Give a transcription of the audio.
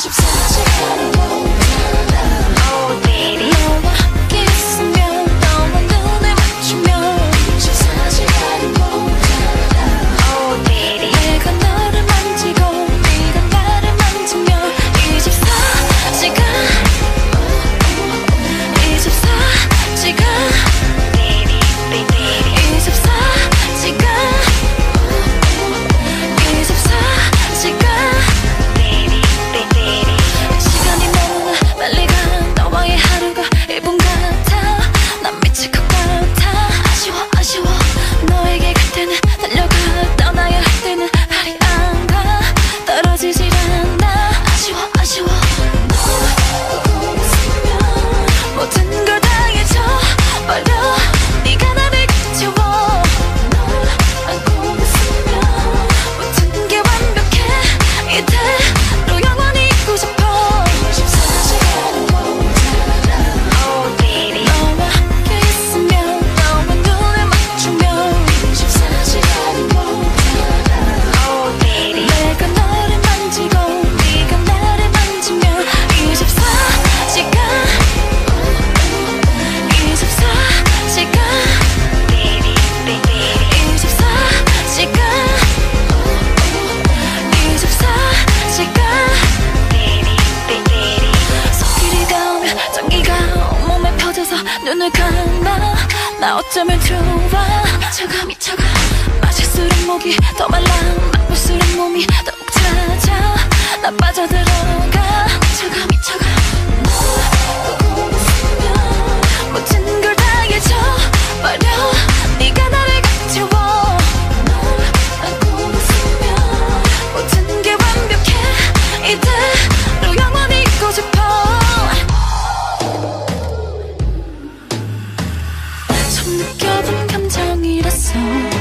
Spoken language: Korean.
Friendship's such a kind of 눈을 감아 나 어쩌면 좋아? 미쳐가 미쳐가. 마실수록 목이 더 말라 맛볼수록 몸이 더 wrong